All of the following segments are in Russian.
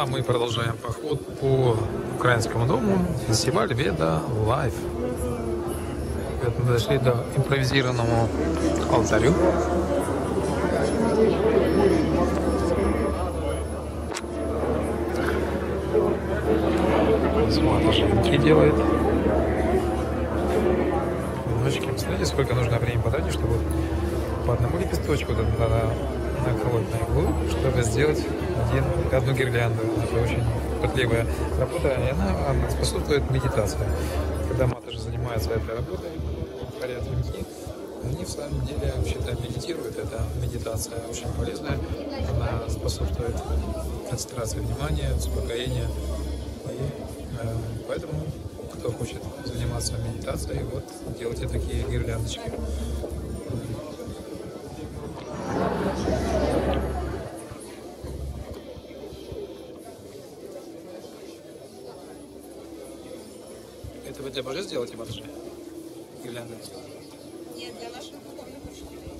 А мы продолжаем поход по украинскому дому. Фестиваль Веда Лайф. Мы дошли до импровизированному алтарю. Смотришь, шинки делает. Ножки. Смотрите, сколько нужно времени потратить, чтобы по одному лепесточку надо наколоть на иглу, сделать один, одну гирлянду. Это очень пытливая работа, и она, она способствует медитации. Когда матажи занимаются этой работой, творят венки, они в самом деле вообще-то медитируют. Это медитация очень полезная. Она способствует концентрации внимания, успокоению. И э, поэтому, кто хочет заниматься медитацией, вот делайте такие гирляндочки. Это вы для божеств делаете, матушка? Гирлянды? Нет, для наших духовных учителей.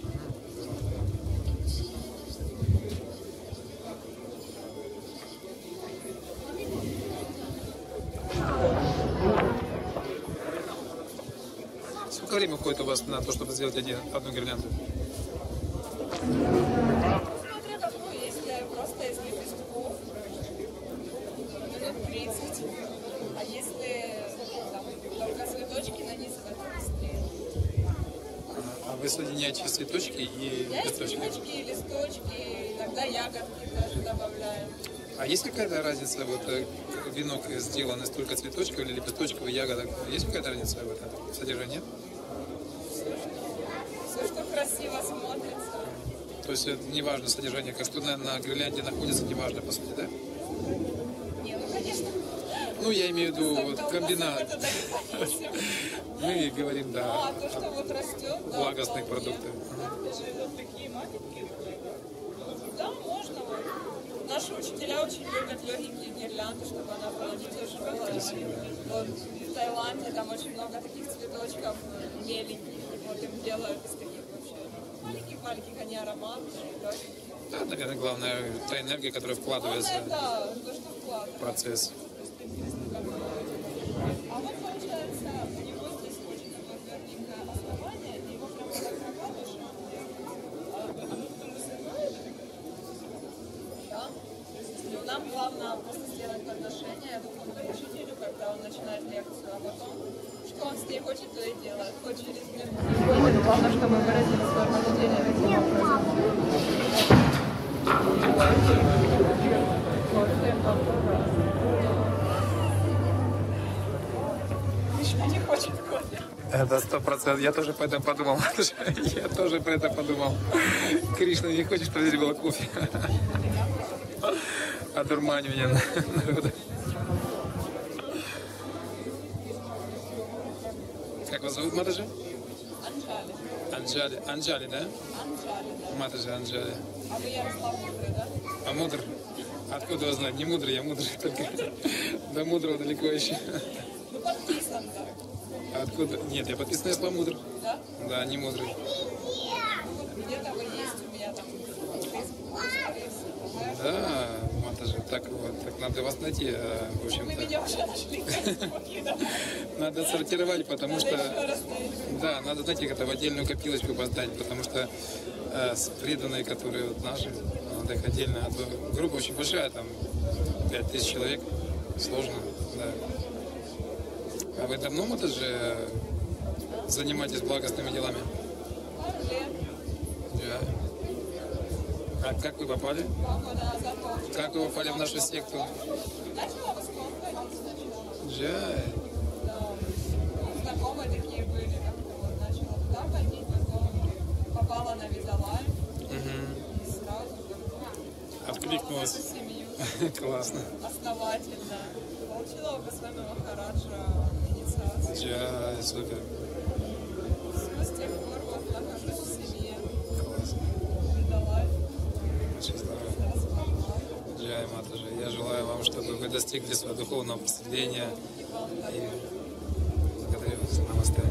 Сколько времени уходит у вас на то, чтобы сделать одну гирлянду? А вы соединяете цветочки и Я листочки? цветочки, и листочки, иногда ягодки тоже добавляю. А есть какая-то разница, вот э, венок сделан из только цветочков или лепесточков и ягодок? Есть какая-то разница в этом содержании? Все, что красиво смотрится. То есть это не важно содержание, как что на, на гирлянде находится, не важно, по сути, да? Ну, я имею в виду вот, комбинат. Мы говорим, да, да, благостных маленькие. Да, можно. Наши учителя очень любят легенькие гирлянды, чтобы она была не тяжелая. Вот в Таиланде там очень много таких цветочков меленьких. И вот им делают из таких вообще маленьких-маленьких, они ароматные, легенькие. Да, наверное, главное та энергия, которая вкладывается Главное, да, то, что в процесс. А вот получается, у него здесь очень такое тверденькое его прям вот так накладываешь, а оно потом высыпает. Да. Ну, нам главное просто сделать подношение духовному учителю, когда он начинает лекцию, а потом, что он с ней хочет, то и делает, хоть через мир. Главное, что мы выразили свое поведение таким образом. Не хочет кофе. Это сто процентов. Я тоже по этому подумал. Я тоже про это подумал. Кришна, не хочешь проверить было кофе? Меня народа. Как вас зовут, Матажи? Анжали. Анджали. Анджали, да? Анжали, да. Матажи Анджали. А вы Ярослав Мудрый, да? А мудр? Откуда вас знать? Не мудрый, я мудрый только. До мудрого далеко еще. Ну, да. Откуда? Нет, я подписан на Ярослав Мудр. Да? Да, не мудрый. Вот где-то вы есть у меня там. Да, Матажи, так вот, так надо вас найти, э, в общем-то. меня? Надо сортировать, потому что, да, надо, знаете, как-то в отдельную копилочку поставить, потому что э, преданные, которые вот наши, надо их отдельно, а то группа очень большая, там 5000 человек, сложно, да. А вы давно это же занимаетесь благостными делами? Да. А как вы попали? Как вы попали в нашу секту? В. Жаль. Знакомые такие были, как-то вот начала туда ходить, потом попала на и сразу как Откликнулась. в Классно. основательно. Получила у Госвами Махараджа Жаль, супер. Все, с тех пор вот нахожусь в. Очень здорово. Джай Матаджи, я желаю вам, чтобы вы достигли своего духовного просветления. И благодарю вас. Намасте.